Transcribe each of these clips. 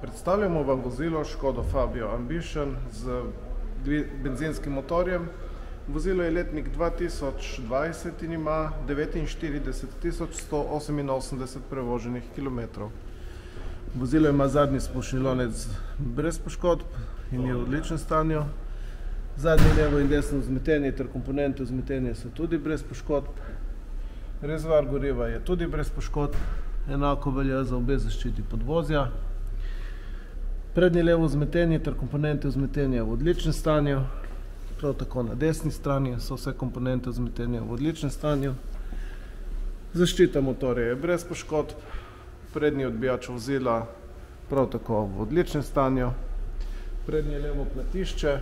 Predstavljamo vam vozilo Škoda Fabio Ambition z benzinskim motorjem. Vozilo je letnik 2020 in ima 49.188 prevoženih kilometrov. Vozilo ima zadnji splošni lonec brez poškodb in je v odličnem stanju. Zadnje levo in desno vzmetenje ter komponente vzmetenja so tudi brez poškodb. Rezervoar goriva je tudi brez poškodb, enako velja za obe zaščiti podvozja. Prednje levo vzmetenje ter komponente vzmetenja v odličnem stanju, prav tako na desni strani so vse komponente vzmetenja v odličnem stanju. Zaščita motorja je brez poškodb, prednji odbijač vozila prav tako v odličnem stanju. Prednje levo platišče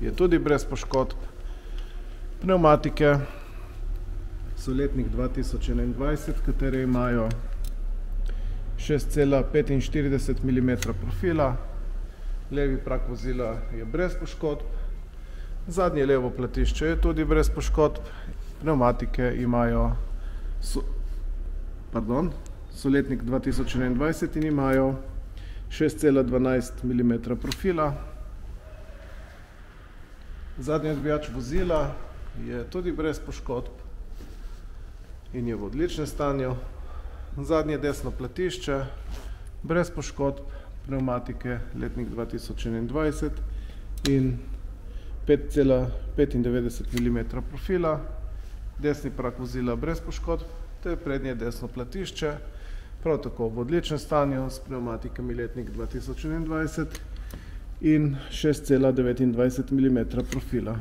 je tudi brez poškodb. Pnevmatike so letnik 2021, katere imajo 6,45 mm profila. Levi prak vozila je brez poškodb. Zadnje levo platišče je tudi brez poškodb. Pnevmatike imajo so, pardon, so letnik 2021 in imajo 6,12 mm profila. Zadnji odbijač vozila je tudi brez poškodb in je v odličnem stanju. Zadnje desno platišče brez poškodb, pnevmatike letnik 2021 in 5,95 mm profila. Desni prak vozila brez poškodb ter prednje desno platišče prav tako v odličnem stanju s pnevmatikami letnik 2021 in 6,29 mm profila.